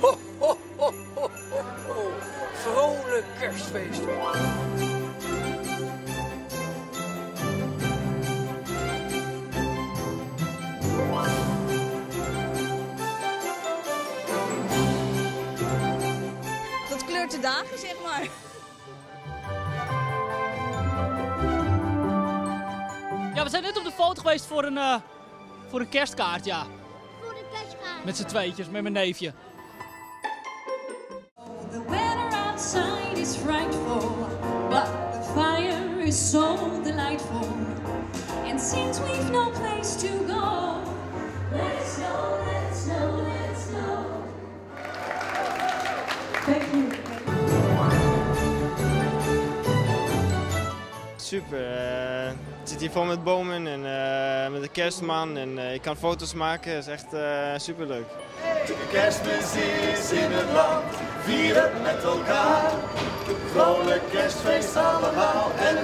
Ho. Vrolijk kerstfeest. Dat kleurt de dagen, zeg maar. Ja, we zijn net op de foto geweest voor een, eh, voor een kerstkaart, ja. Voor een kerstkaart. Met z'n tweetjes, met mijn neefje. Outside is frightful, but the fire is so delightful. And since we've no place to go, let it snow, let it snow, let it snow. Thank you. Super. het zit hier vol met bomen en eh, met de kerstman en eh, je kan foto's maken. Het is echt eh super leuk. Kerstmis is in het land, vier het met elkaar. Vrolijk kerstfeest allemaal en